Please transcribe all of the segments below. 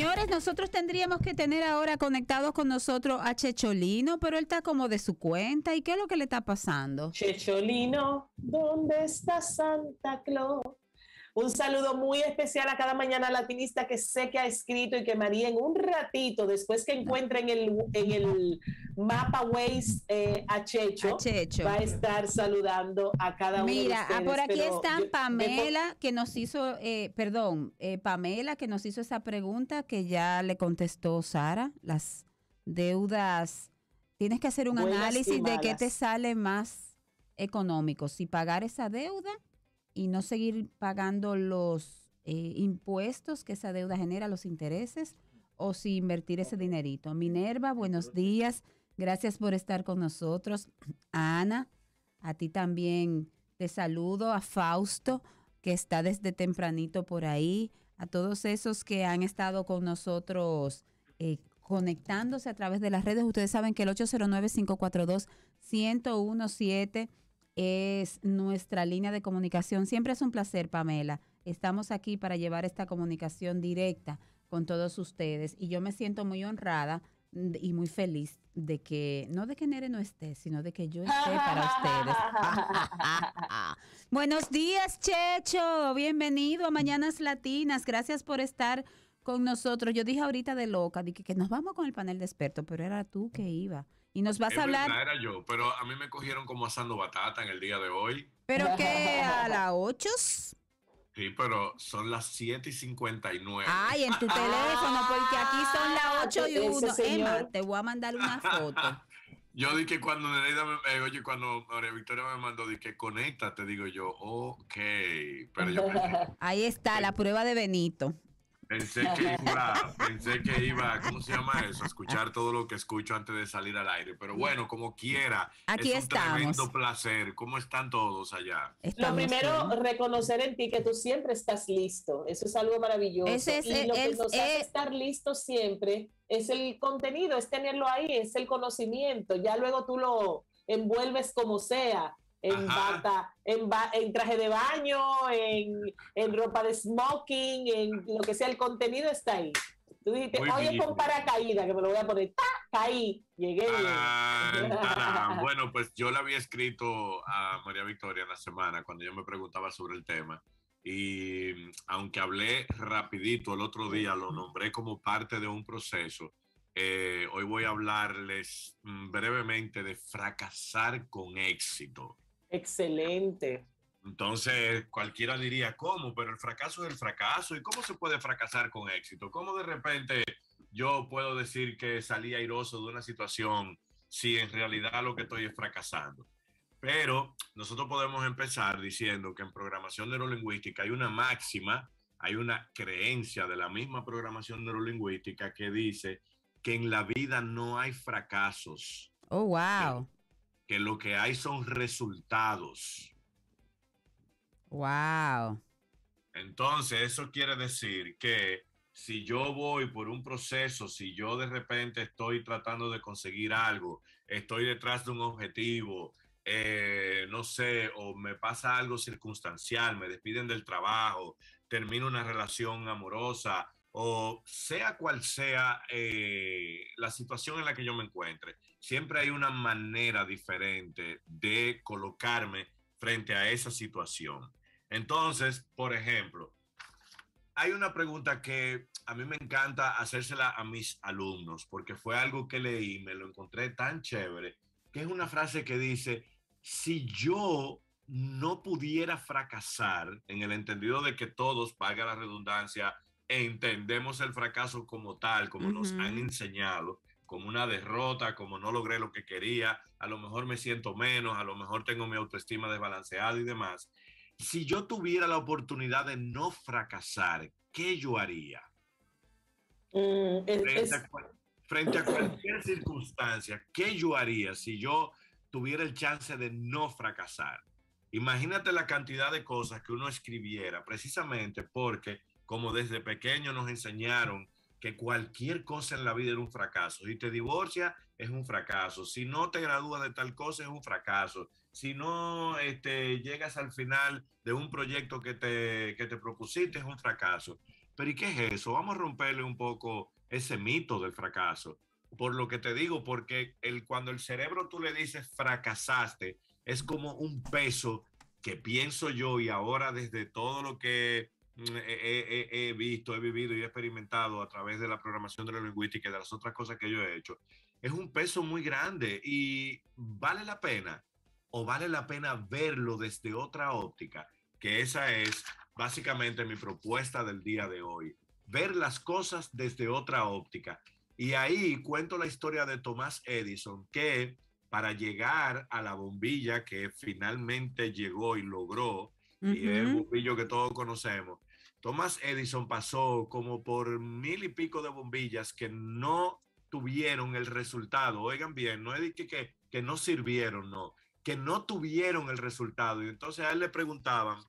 Señores, nosotros tendríamos que tener ahora conectados con nosotros a Checholino, pero él está como de su cuenta. ¿Y qué es lo que le está pasando? Checholino, ¿dónde está Santa Claus? Un saludo muy especial a cada mañana latinista que sé que ha escrito y que María en un ratito, después que encuentre en el, en el mapa Waze eh, a, Checho, va a estar saludando a cada uno Mira, de ustedes. Mira, por aquí están Pamela, que nos hizo, eh, perdón, eh, Pamela, que nos hizo esa pregunta que ya le contestó Sara, las deudas, tienes que hacer un análisis de qué te sale más económico, si pagar esa deuda y no seguir pagando los eh, impuestos que esa deuda genera, los intereses, o si invertir ese dinerito. Minerva, buenos días. Gracias por estar con nosotros. Ana, a ti también te saludo. A Fausto, que está desde tempranito por ahí. A todos esos que han estado con nosotros eh, conectándose a través de las redes. Ustedes saben que el 809-542-1017 es nuestra línea de comunicación. Siempre es un placer, Pamela. Estamos aquí para llevar esta comunicación directa con todos ustedes y yo me siento muy honrada y muy feliz de que, no de que Nere no esté, sino de que yo esté para ustedes. Buenos días, Checho. Bienvenido a Mañanas Latinas. Gracias por estar con nosotros. Yo dije ahorita de loca, dije que nos vamos con el panel de expertos, pero era tú que iba. Y nos vas a hablar. era yo, pero a mí me cogieron como asando batata en el día de hoy. ¿Pero qué? ¿A las 8? Sí, pero son las 7 y 59. Ay, en tu teléfono, porque aquí son las 8 y 1. Emma, te voy a mandar una foto. Yo dije cuando Nereida me, eh, oye, cuando María Victoria me mandó, dije conecta, te digo yo, ok. Pero yo Ahí está, la prueba de Benito. Pensé que iba, pensé que iba, ¿cómo se llama eso? Escuchar todo lo que escucho antes de salir al aire. Pero bueno, como quiera. Aquí es un tremendo placer. ¿Cómo están todos allá? lo primero, reconocer en ti que tú siempre estás listo. Eso es algo maravilloso. Ese es, y lo que nos hace estar listo siempre es el contenido, es tenerlo ahí, es el conocimiento. Ya luego tú lo envuelves como sea en bata, en, en, traje de baño, en, ropa de smoking, en lo que sea, el contenido está ahí. Tú dijiste, oye, con paracaídas, que me lo voy a poner, ¡ta! caí, llegué. bueno, pues yo le había escrito a María Victoria en la semana cuando yo me preguntaba sobre el tema. Y aunque hablé rapidito el otro día, lo nombré como parte de un proceso. Eh, hoy voy a hablarles brevemente de fracasar con éxito. Excelente. Entonces, cualquiera diría, ¿cómo? Pero el fracaso es el fracaso. ¿Y cómo se puede fracasar con éxito? ¿Cómo de repente yo puedo decir que salí airoso de una situación si en realidad lo que estoy es fracasando? Pero nosotros podemos empezar diciendo que en programación neurolingüística hay una máxima, hay una creencia de la misma programación neurolingüística que dice que en la vida no hay fracasos. Oh, wow que lo que hay son resultados. Wow. Entonces, eso quiere decir que si yo voy por un proceso, si yo de repente estoy tratando de conseguir algo, estoy detrás de un objetivo, eh, no sé, o me pasa algo circunstancial, me despiden del trabajo, termino una relación amorosa, o sea cual sea eh, la situación en la que yo me encuentre, siempre hay una manera diferente de colocarme frente a esa situación. Entonces, por ejemplo, hay una pregunta que a mí me encanta hacérsela a mis alumnos, porque fue algo que leí, me lo encontré tan chévere, que es una frase que dice, si yo no pudiera fracasar, en el entendido de que todos, paga la redundancia, entendemos el fracaso como tal, como nos han enseñado, como una derrota, como no logré lo que quería, a lo mejor me siento menos, a lo mejor tengo mi autoestima desbalanceada y demás. Si yo tuviera la oportunidad de no fracasar, ¿qué yo haría? Mm, frente, a, cualquier circunstancia, ¿qué yo haría si yo tuviera el chance de no fracasar? Imagínate la cantidad de cosas que uno escribiera, precisamente porque como desde pequeño nos enseñaron que cualquier cosa en la vida era un fracaso. Si te divorcias, es un fracaso. Si no te gradúas de tal cosa, es un fracaso. Si no este, llegas al final de un proyecto que te, que te propusiste, es un fracaso. pero ¿y qué es eso? Vamos a romperle un poco ese mito del fracaso. Por lo que te digo, porque el, cuando el cerebro tú le dices fracasaste, es como un peso que pienso yo y ahora desde todo lo que mm, he, visto, he vivido y he experimentado a través de la programación de la lingüística y de las otras cosas que yo he hecho, es un peso muy grande y vale la pena o vale la pena verlo desde otra óptica, que esa es básicamente mi propuesta del día de hoy, ver las cosas desde otra óptica. Y ahí cuento la historia de Thomas Edison, que para llegar a la bombilla que finalmente llegó y logró, y el bombillo que todos conocemos, Thomas Edison pasó como por mil y pico de bombillas que no tuvieron el resultado. Oigan bien, no es que, que, que no sirvieron, no, que no tuvieron el resultado. Y entonces a él le preguntaban,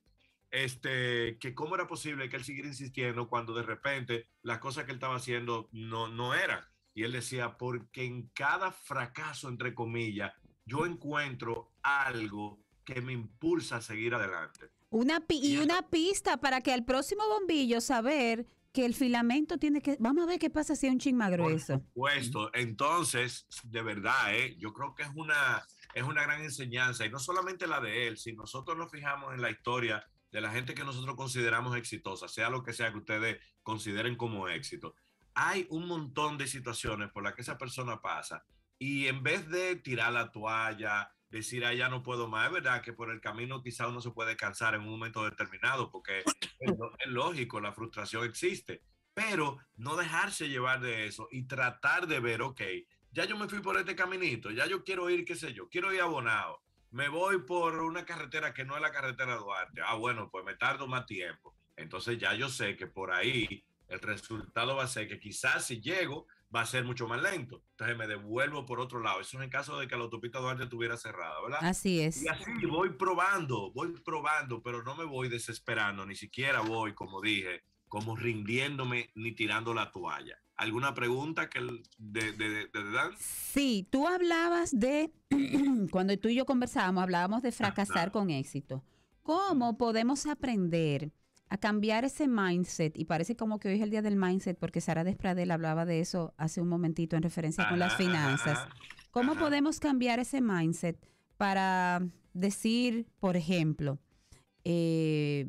este, que cómo era posible que él siguiera insistiendo cuando de repente las cosas que él estaba haciendo no, no eran. Y él decía, porque en cada fracaso, entre comillas, yo encuentro algo que me impulsa a seguir adelante. Una y, una pista para que al próximo bombillo saber que el filamento tiene que... Vamos a ver qué pasa si es un chin más grueso. Por supuesto. Entonces, de verdad, ¿eh? yo creo que es una, es una gran enseñanza. Y no solamente la de él, si nosotros nos fijamos en la historia de la gente que nosotros consideramos exitosa, sea lo que sea que ustedes consideren como éxito, hay un montón de situaciones por las que esa persona pasa y en vez de tirar la toalla, decir, ah, ya no puedo más, es verdad que por el camino quizá uno se puede cansar en un momento determinado porque es, es lógico, la frustración existe, pero no dejarse llevar de eso y tratar de ver, ok, ya yo me fui por este caminito, ya yo quiero ir, qué sé yo, quiero ir abonado me voy por una carretera que no es la carretera Duarte. Ah, bueno, pues me tardo más tiempo. Entonces ya yo sé que por ahí el resultado va a ser que quizás si llego va a ser mucho más lento. Entonces me devuelvo por otro lado. Eso es en caso de que la autopista Duarte estuviera cerrada, ¿verdad? Así es. Y así voy probando, voy probando, pero no me voy desesperando, ni siquiera voy, como dije, como rindiéndome ni tirando la toalla. ¿Alguna pregunta que de, de, Dan? Sí, tú hablabas de, cuando tú y yo conversábamos, hablábamos de fracasar con éxito. ¿Cómo podemos aprender a cambiar ese mindset? Y parece como que hoy es el día del mindset, porque Sara Despradel hablaba de eso hace un momentito en referencia con las finanzas. ¿Cómo podemos cambiar ese mindset para decir, por ejemplo, eh,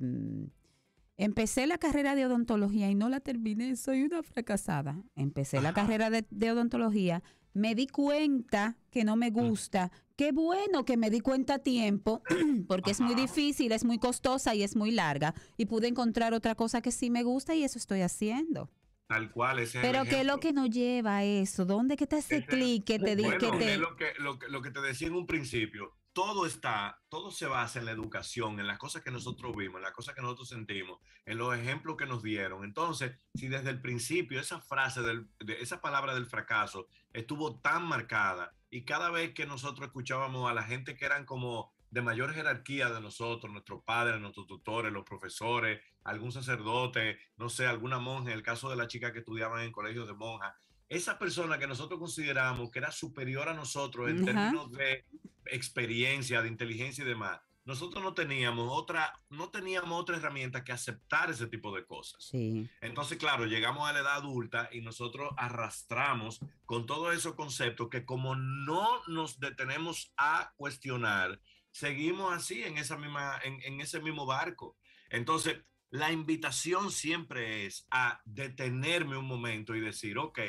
Empecé la carrera de odontología y no la terminé, soy una fracasada. Empecé la carrera de, odontología, me di cuenta que no me mm. gusta. Qué bueno que me di cuenta a tiempo, porque es muy difícil, es muy costosa y es muy larga. Y pude encontrar otra cosa que sí me gusta y eso estoy haciendo. Tal cual, ese Pero ¿qué es lo que nos lleva a eso? ¿Dónde que está ese, clic que te dice que te... Lo que, lo que te decía en un principio, todo está, todo se basa en la educación, en las cosas que nosotros vimos, en las cosas que nosotros sentimos, en los ejemplos que nos dieron. Entonces, si desde el principio esa frase, de esa palabra del fracaso estuvo tan marcada y cada vez que nosotros escuchábamos a la gente que eran como de mayor jerarquía de nosotros, nuestros padres, nuestros tutores, los profesores, algún sacerdote, no sé, alguna monja, en el caso de la chica que estudiaban en colegios de monjas, esa persona que nosotros consideramos que era superior a nosotros en términos de experiencia, de inteligencia y demás, nosotros no teníamos otra, no teníamos otra herramienta que aceptar ese tipo de cosas. Entonces, claro, llegamos a la edad adulta y nosotros arrastramos con todos esos conceptos que como no nos detenemos a cuestionar, seguimos así en esa misma, en, en ese mismo barco. Entonces, la invitación siempre es a detenerme un momento y decir, ok,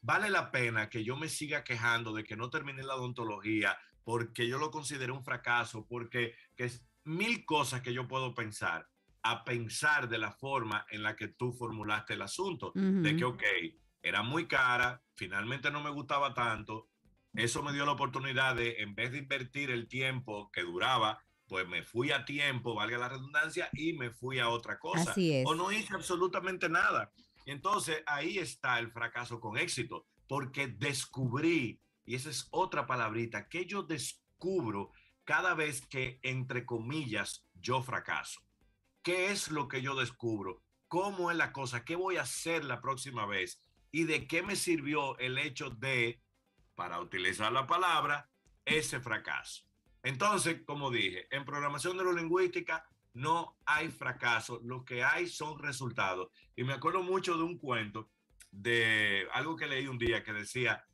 vale la pena que yo me siga quejando de que no terminé la odontología porque yo lo consideré un fracaso, porque que es mil cosas que yo puedo pensar, a pensar de la forma en la que tú formulaste el asunto, de que, ok, era muy cara, finalmente no me gustaba tanto, eso me dio la oportunidad de, en vez de invertir el tiempo que duraba, pues me fui a tiempo, valga la redundancia, y me fui a otra cosa. O no hice absolutamente nada. Entonces ahí está el fracaso con éxito, porque descubrí, y esa es otra palabrita, que yo descubro cada vez que, entre comillas, yo fracaso. ¿Qué es lo que yo descubro? ¿Cómo es la cosa? ¿Qué voy a hacer la próxima vez? ¿Y de qué me sirvió el hecho de, para utilizar la palabra, ese fracaso? Entonces, como dije, en programación neurolingüística no hay fracaso, lo que hay son resultados. Y me acuerdo mucho de un cuento de algo que leí un día que decía,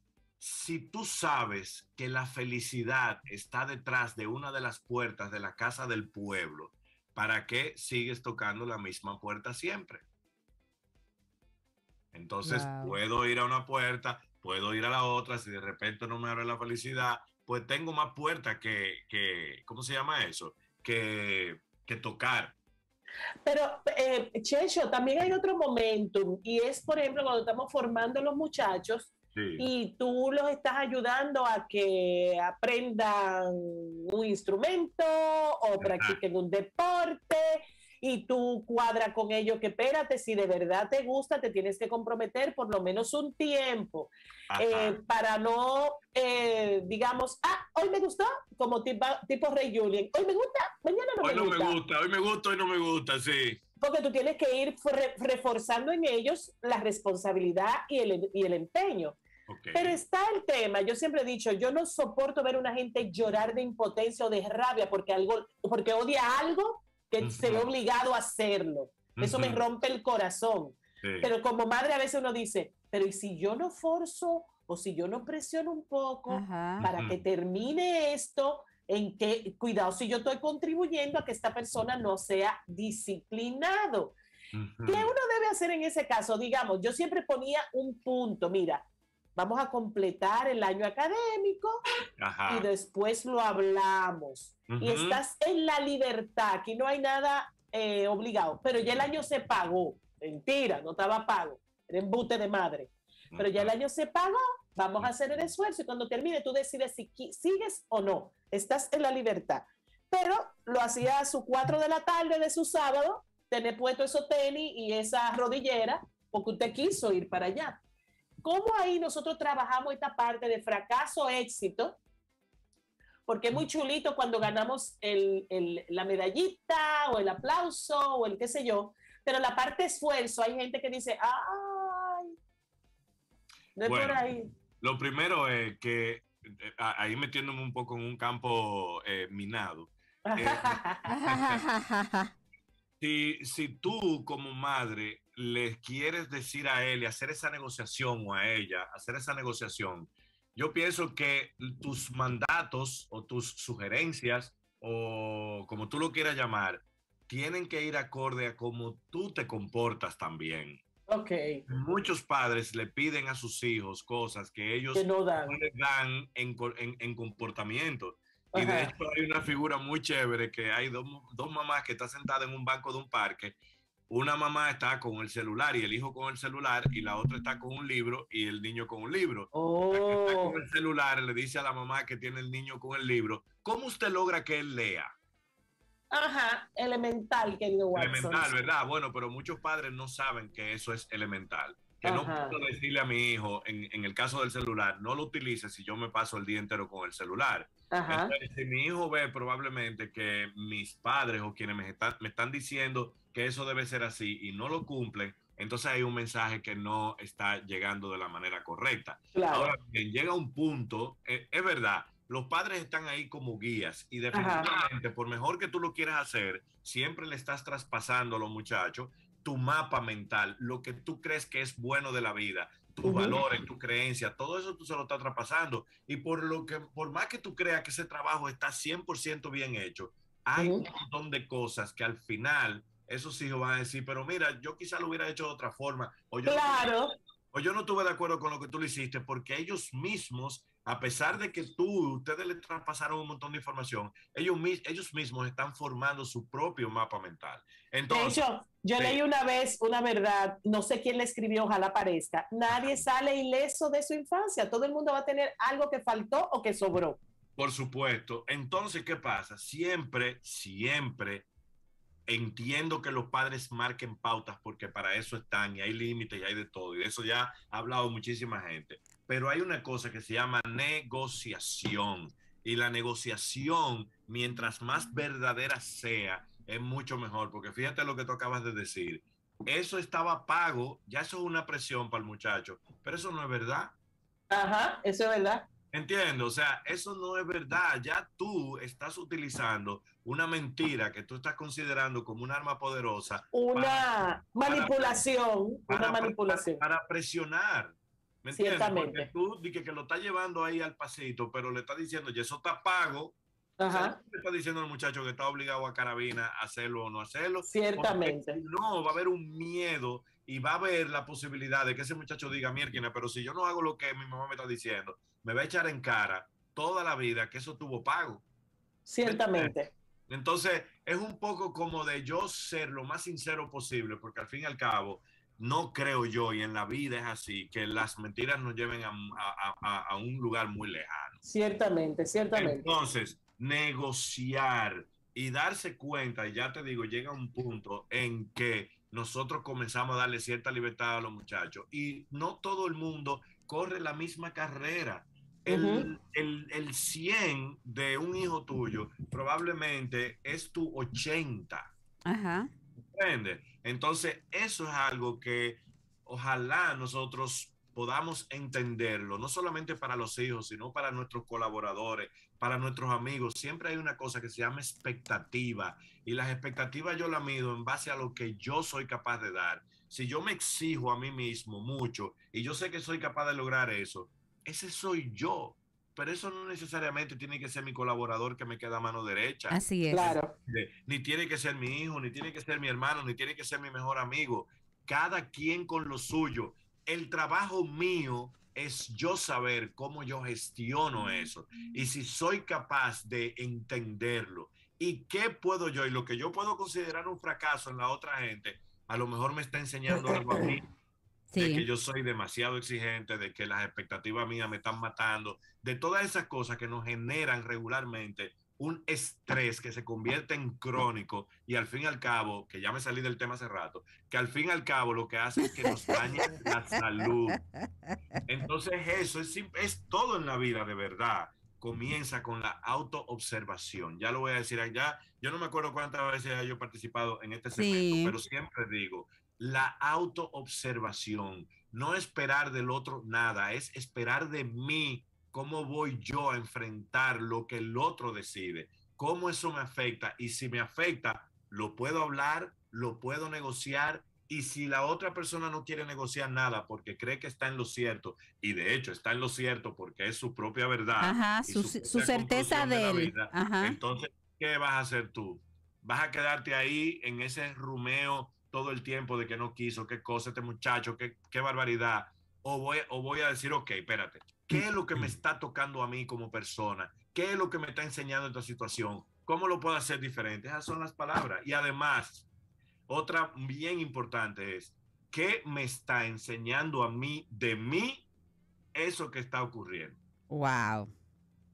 si tú sabes que la felicidad está detrás de una de las puertas de la casa del pueblo, ¿para qué sigues tocando la misma puerta siempre? Entonces puedo ir a una puerta, puedo ir a la otra, si de repente no me abre la felicidad, pues tengo más puertas que, que, ¿cómo se llama eso? Que, que tocar. Pero, eh, Checho, también hay otro momento, y es, por ejemplo, cuando estamos formando a los muchachos y tú los estás ayudando a que aprendan un instrumento o practiquen un deporte y tú cuadra con ellos que espérate, si de verdad te gusta, te tienes que comprometer por lo menos un tiempo eh, para no, eh, digamos, ah, hoy me gustó, como tipo, tipo Rey Julien, hoy me gusta, mañana no hoy me no me gusta, hoy me gusta, hoy no me gusta, sí. Porque tú tienes que ir reforzando en ellos la responsabilidad y el, y el empeño. Pero está el tema, yo siempre he dicho, yo no soporto ver a una gente llorar de impotencia o de rabia porque algo, porque odia algo que se ve obligado a hacerlo. Eso me rompe el corazón. Pero como madre a veces uno dice, pero ¿y si yo no forzo o si yo no presiono un poco para que termine esto? En que, cuidado, si yo estoy contribuyendo a que esta persona no sea disciplinado. ¿Qué uno debe hacer en ese caso? Digamos, yo siempre ponía un punto, mira, vamos a completar el año académico y después lo hablamos. Y estás en la libertad, aquí no hay nada eh, obligado, pero ya el año se pagó. Mentira, no estaba pago, era embute de madre. Pero ya el año se pagó, vamos a hacer el esfuerzo y cuando termine tú decides si sigues o no. Estás en la libertad. Pero lo hacía a sus 4 de la tarde de su sábado, tener puesto esos tenis y esa rodillera, porque usted quiso ir para allá. ¿Cómo ahí nosotros trabajamos esta parte de fracaso-éxito? Porque es muy chulito cuando ganamos la medallita o el aplauso o el qué sé yo, pero la parte esfuerzo, hay gente que dice, ay, no es por ahí. Lo primero es que, eh, ahí metiéndome un poco en un campo eh, minado, eh, si, si tú como madre les quieres decir a él y hacer esa negociación o a ella, hacer esa negociación, yo pienso que tus mandatos o tus sugerencias o como tú lo quieras llamar, tienen que ir acorde a cómo tú te comportas también. Ok. Muchos padres le piden a sus hijos cosas que ellos no dan, en, comportamiento. Y de hecho hay una figura muy chévere que hay dos, dos mamás que están sentadas en un banco de un parque una mamá está con el celular y el hijo con el celular y la otra está con un libro y el niño con un libro. Oh. está con el celular le dice a la mamá que tiene el niño con el libro, ¿cómo usted logra que él lea? Ajá, elemental, querido Watson. Elemental, ¿verdad? Bueno, pero muchos padres no saben que eso es elemental. Que no puedo decirle a mi hijo, en, en, el caso del celular, no lo utilice si yo me paso el día entero con el celular. Entonces, si mi hijo ve probablemente que mis padres o quienes me están, me están diciendo que eso debe ser así y no lo cumplen, entonces hay un mensaje que no está llegando de la manera correcta. Ahora bien, llega un punto, eh, es verdad, los padres están ahí como guías y definitivamente, por mejor que tú lo quieras hacer, siempre le estás traspasando a los muchachos tu mapa mental, lo que tú crees que es bueno de la vida, tus valores, tu creencia, todo eso tú se lo estás traspasando. Y por lo que, por más que tú creas que ese trabajo está 100% bien hecho, hay un montón de cosas que al final esos hijos van a decir, pero mira, yo quizá lo hubiera hecho de otra forma. O yo, claro. o yo no estuve de acuerdo con lo que tú le hiciste, porque ellos mismos, a pesar de que tú, ustedes le traspasaron un montón de información, ellos, ellos mismos están formando su propio mapa mental. Entonces, de hecho, yo leí una vez una verdad, no sé quién le escribió, ojalá parezca, nadie sale ileso de su infancia, todo el mundo va a tener algo que faltó o que sobró. Por supuesto. Entonces, ¿qué pasa? Siempre, siempre entiendo que los padres marquen pautas porque para eso están y hay límites y hay de todo. Y de eso ya ha hablado muchísima gente. Pero hay una cosa que se llama negociación. Y la negociación, mientras más verdadera sea, es mucho mejor. Porque fíjate lo que tú acabas de decir. Eso estaba pago, ya eso es una presión para el muchacho. Pero eso no es verdad. Ajá, eso es verdad. Entiendo, o sea, eso no es verdad. Ya tú estás utilizando una mentira que tú estás considerando como un arma poderosa. Una manipulación, para, una manipulación. Para, presionar. ¿Me entiendes? Porque tú dices que lo está llevando ahí al pasito, pero le está diciendo, y eso está pago. Ajá. le está diciendo al muchacho que está obligado a carabina a hacerlo o no hacerlo. Ciertamente. No, va a haber un miedo y va a haber la posibilidad de que ese muchacho diga, mierda, pero si yo no hago lo que mi mamá me está diciendo, me va a echar en cara toda la vida que eso tuvo pago. Ciertamente. Entonces, es un poco como de yo ser lo más sincero posible, porque al fin y al cabo, no creo yo, y en la vida es así, que las mentiras nos lleven a, a un lugar muy lejano. Ciertamente, ciertamente. Entonces, negociar y darse cuenta, y ya te digo, llega un punto en que nosotros comenzamos a darle cierta libertad a los muchachos y no todo el mundo corre la misma carrera. El, el, 100 de un hijo tuyo probablemente es tu 80. Ajá. Entonces, eso es algo que ojalá nosotros podamos entenderlo, no solamente para los hijos, sino para nuestros colaboradores, para nuestros amigos. Siempre hay una cosa que se llama expectativa y las expectativas yo las mido en base a lo que yo soy capaz de dar. Si yo me exijo a mí mismo mucho y yo sé que soy capaz de lograr eso, ese soy yo. Pero eso no necesariamente tiene que ser mi colaborador que me queda a mano derecha. Así es. Claro. Ni tiene que ser mi hijo, ni tiene que ser mi hermano, ni tiene que ser mi mejor amigo. Cada quien con lo suyo el trabajo mío es yo saber cómo yo gestiono eso y si soy capaz de entenderlo y qué puedo yo y lo que yo puedo considerar un fracaso en la otra gente, a lo mejor me está enseñando algo a mí. De que yo soy demasiado exigente, de que las expectativas mías me están matando, de todas esas cosas que nos generan regularmente un estrés que se convierte en crónico y al fin y al cabo, que ya me salí del tema hace rato, que al fin y al cabo lo que hace es que nos dañe la salud. Entonces eso es, es todo en la vida de verdad. Comienza con la autoobservación. Ya lo voy a decir allá. Yo no me acuerdo cuántas veces he yo participado en este segmento, pero siempre digo, la autoobservación, no esperar del otro nada, es esperar de mí ¿Cómo voy yo a enfrentar lo que el otro decide? ¿Cómo eso me afecta? Y si me afecta, lo puedo hablar, lo puedo negociar. Y si la otra persona no quiere negociar nada porque cree que está en lo cierto, y de hecho está en lo cierto porque es su propia verdad, su, certeza de, él. entonces, ¿qué vas a hacer tú? ¿Vas a quedarte ahí en ese rumeo todo el tiempo de que no quiso, qué cosa este muchacho, qué, qué barbaridad? O voy, o voy a decir, ok, espérate, ¿Qué es lo que me está tocando a mí como persona? ¿Qué es lo que me está enseñando esta situación? ¿Cómo lo puedo hacer diferente? Esas son las palabras. Y además, otra bien importante es, ¿qué me está enseñando a mí de mí eso que está ocurriendo? Wow.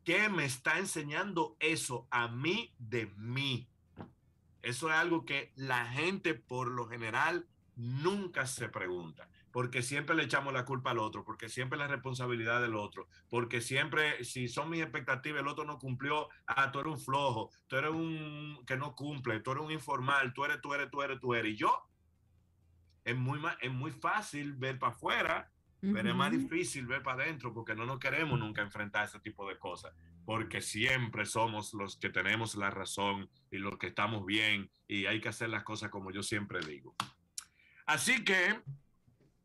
¿Qué me está enseñando eso a mí de mí? Eso es algo que la gente por lo general nunca se pregunta porque siempre le echamos la culpa al otro, porque siempre la responsabilidad del otro, porque siempre, si son mis expectativas, el otro no cumplió, ah, tú eres un flojo, tú eres un que no cumple, tú eres un informal, tú eres, tú eres, tú eres, tú eres, y yo. Es muy, es muy fácil ver para afuera, pero es más difícil ver para adentro, porque no nos queremos nunca enfrentar ese tipo de cosas, porque siempre somos los que tenemos la razón y los que estamos bien, y hay que hacer las cosas como yo siempre digo. Así que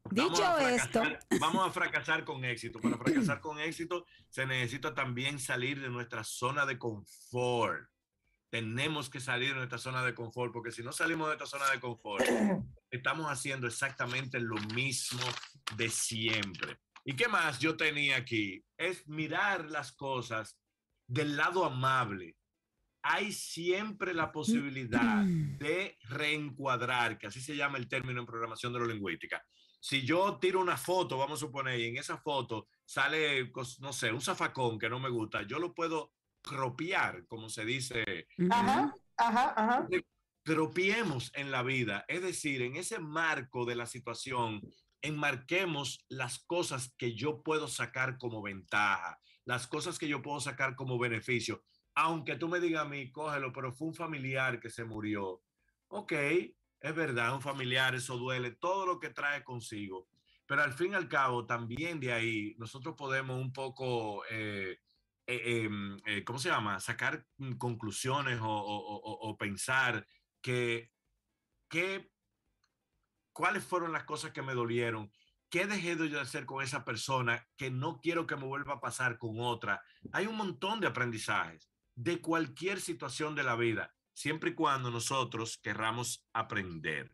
Dicho esto, vamos a fracasar con éxito. Para fracasar con éxito se necesita también salir de nuestra zona de confort. Tenemos que salir de nuestra zona de confort, porque si no salimos de nuestra zona de confort, estamos haciendo exactamente lo mismo de siempre. ¿Y qué más yo tenía aquí? Es mirar las cosas del lado amable. Hay siempre la posibilidad de reencuadrar, que así se llama el término en programación de lingüística si yo tiro una foto, vamos a suponer, y en esa foto sale, no sé, un zafacón que no me gusta, yo lo puedo cropiar, como se dice. Ajá, ajá, ajá. Cropiemos en la vida, es decir, en ese marco de la situación, enmarquemos las cosas que yo puedo sacar como ventaja, las cosas que yo puedo sacar como beneficio. Aunque tú me digas a mí, cógelo, pero fue un familiar que se murió. Ok, es verdad, un familiar, eso duele, todo lo que trae consigo. pero al fin y al cabo, también de ahí, nosotros podemos un poco, eh, eh, em, eh, ¿cómo se llama? Sacar conclusiones o, o, o pensar que, que, cuáles fueron las cosas que me dolieron, qué dejé de hacer con esa persona que no quiero que me vuelva a pasar con otra. Hay un montón de aprendizajes de cualquier situación de la vida, siempre y cuando nosotros querramos aprender.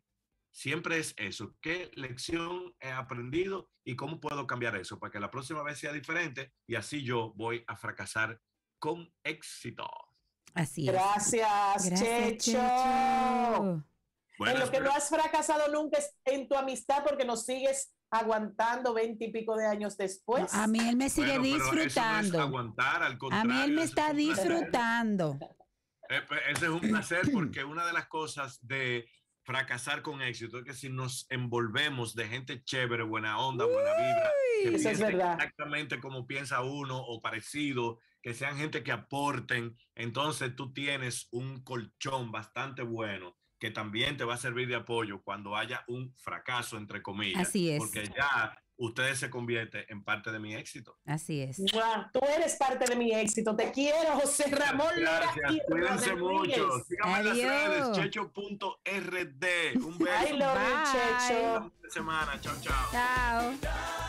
Siempre es eso, qué lección he aprendido y cómo puedo cambiar eso para que la próxima vez sea diferente y así yo voy a fracasar con éxito. Así es. Gracias, Checho. en lo que no has fracasado nunca es en tu amistad porque nos sigues aguantando veinte y pico de años después. a mí él me sigue disfrutando. aguantar, al a mí él me está disfrutando. Eh, pues, ese es un placer porque una de las cosas de fracasar con éxito es que si nos envolvemos de gente chévere, buena onda, buena vibra, que eso es verdad. exactamente como piensa uno o parecido, que sean gente que aporten, entonces tú tienes un colchón bastante bueno que también te va a servir de apoyo cuando haya un fracaso, entre comillas. Así es. Porque ya ustedes se convierten en parte de mi éxito. Así es. tú eres parte de mi éxito. Te quiero, José Ramón Gracias. Cuídense mucho. Síganme en las redes, checho.rd. Un beso. I love you, Checho. semana. Chao, chao. Chao.